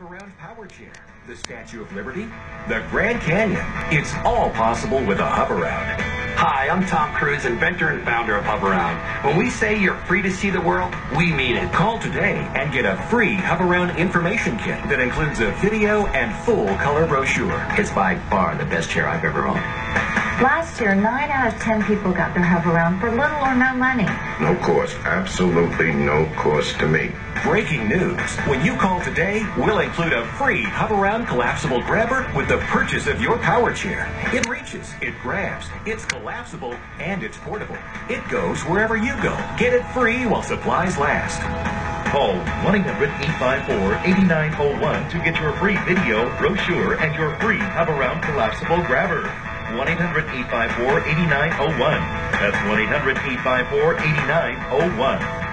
Power Chair, the Statue of Liberty, the Grand Canyon. It's all possible with a Hoveround. Hi, I'm Tom Kruse, inventor and founder of Hoveround. When we say you're free to see the world, we mean it. Call today and get a free Hoveround information kit that includes a video and full color brochure. It's by far the best chair I've ever owned. Last year, 9 out of 10 people got their Hoveround for little or no money. No cost. Absolutely no cost to me. Breaking news. When you call today, we'll include a free Hoveround collapsible grabber with the purchase of your power chair. It reaches, it grabs, it's collapsible, and it's portable. It goes wherever you go. Get it free while supplies last. Call 1-800-854-8901 to get your free video, brochure, and your free Hover-Round collapsible grabber. 1-800-854-8901. That's 1-800-854-8901.